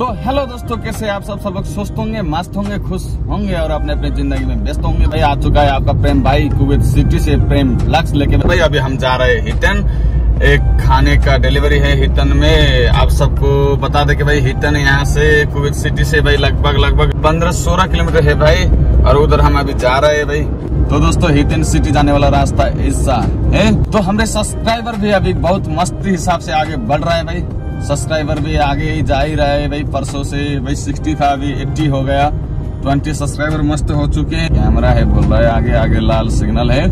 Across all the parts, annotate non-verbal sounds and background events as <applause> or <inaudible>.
दोस्तों, कैसे आप सब? सब लोग स्वस्थ होंगे, मस्त होंगे, खुश होंगे और अपने अपने ज़िंदगी में व्यस्त होंगे। भाई, आ चुका है आपका प्रेम भाई कुवैत सिटी से प्रेम लक्ष्य लेके। भाई, अभी हम जा रहे हैं हिटन एक खाने का डिलीवरी है हिटन में। आप सबको बता दे कि भाई हिटन यहाँ से कुवैत सिटी से भाई लगभग लगभग पंद्रह सोलह किलोमीटर है भाई। और उधर हम अभी जा रहे हैं भाई। तो दोस्तों हिटन सिटी जाने वाला रास्ता ऐसा है। तो हमारे सब्सक्राइबर भी अभी बहुत मस्ती हिसाब से आगे बढ़ रहा है भाई। सब्सक्राइबर भी आगे ही जा ही रहा है भाई परसों से भाई सिक्सटी था, अभी एट्टी हो गया। ट्वेंटी सब्सक्राइबर मस्त हो चुके हैं। कैमरा है बोल रहा है, आगे आगे लाल सिग्नल है।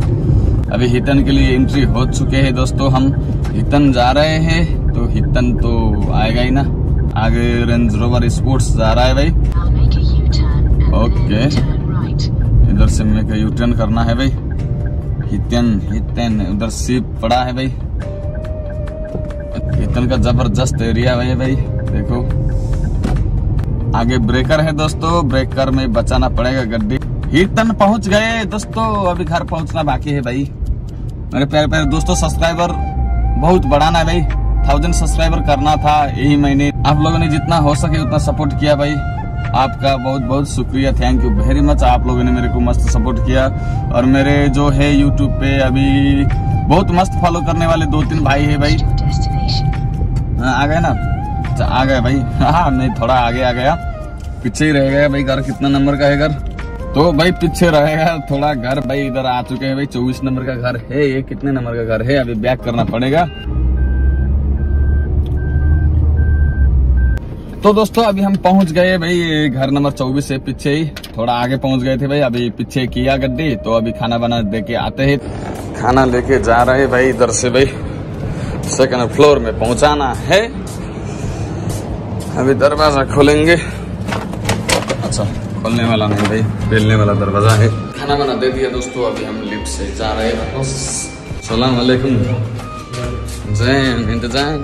अभी हितन के लिए एंट्री हो चुके हैं दोस्तों हम। हितन जा रहे हैं तो हितन तो आएगा ही ना। आगे रेंज रोवर स्पोर्ट्स जा रहा है भाई। Right. इधर से मेरे यू टर्न करना है भाई। हितन हितन, उधर सीप पड़ा है भाई। हितन का ज़बरदस्त एरिया है भाई। देखो। आगे ब्रेकर है दोस्तों। ब्रेकर में बचाना पड़ेगा गड्डी। हितन पहुँच गए दोस्तों। अभी घर पहुँचना बाकी है भाई। मेरे प्यारे प्यारे दोस्तों सब्सक्राइबर बहुत बढ़ाना है भाई। थाउज़ेंड सब्सक्राइबर करना था यही महीने। आप लोगों ने जितना हो सके उतना सपोर्ट किया भाई। आपका बहुत बहुत शुक्रिया। थैंक यू वेरी मच आप लोगों ने मेरे को मस्त सपोर्ट किया। और मेरे जो है यूट्यूब पे अभी बहुत मस्त फॉलो करने वाले दो तीन भाई है भाई। आ गए ना? अच्छा, आ गए भाई। <laughs> हाँ नहीं थोड़ा आगे आ गया। पीछे ही रह गया भाई घर कितना नंबर का है घर? तो भाई पीछे रहेगा थोड़ा घर भाई इधर आ चुके हैं भाई चौबीस नंबर का घर है ये कितने नंबर का घर है? अभी बैक करना पड़ेगा। तो दोस्तों अभी हम पहुँच गए भाई घर नंबर चौबीस से पीछे ही। थोड़ा आगे पहुँच गए थे भाई अभी पीछे किया गड्डी तो अभी खाना बना दे के आते हैं। खाना लेके जा रहे भाई इधर से भाई। सेकंड फ्लोर में पहुंचाना है। अभी दरवाज़ा खोलेंगे। अच्छा खोलने वाला नहीं भाई, बेलने वाला दरवाज़ा है। खाना बना दे दिया दोस्तों, अभी हम लिफ्ट से जा रहे हैं। सलाम वालेकुम जैन इंतज़ाम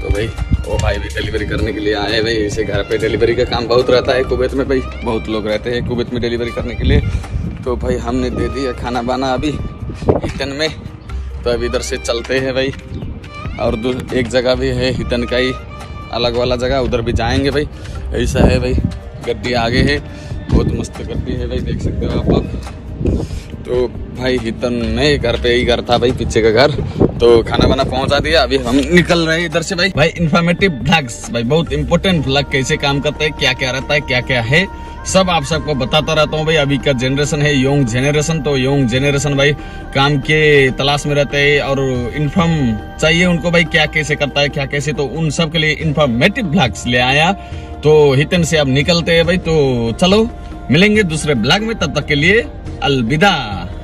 तो भाई, वो भाई भी डिलीवरी करने के लिए आए भाई, इसे घर पे डिलीवरी का काम बहुत रहता है कुवैत में भाई। बहुत लोग रहते हैं कुवैत में डिलीवरी करने के लिए। तो भाई, हमने दे दिया खाना बाना अभी हितन में। तो अभी इधर से चलते हैं भाई। और एक जगह भी है हितन का ही अलग वाला जगह, उधर भी जाएँगे भाई। ऐसा है भाई, गड्डी आगे है, बहुत मस्त गड्डी है भाई, देख सकते हो आप लोग। तो भाई हितन में घर पे ही घर था भाई, पीछे का घर। तो खाना वाना पहुँचा दिया, अभी हम निकल रहे हैं इधर से भाई। भाई इन्फॉर्मेटिव ब्लॉग्स भाई, बहुत इंपॉर्टेंट ब्लॉग कैसे काम करते हैं क्या क्या रहता है क्या क्या है। सब आप सबको बताता रहता हूँ भाई, अभी का जनरेशन है यंग जनरेशन तो यंग जनरेशन भाई, काम के तलाश में रहते हैं और इन्फॉर्म चाहिए उनको भाई, क्या कैसे करता है, क्या कैसे। तो उन सब के लिए इन्फॉर्मेटिव ब्लॉग्स ले आया। तो हितन से अब निकलते हैं भाई तो चलो, मिलेंगे दूसरे ब्लॉग में। तब तक के लिए अलविदा।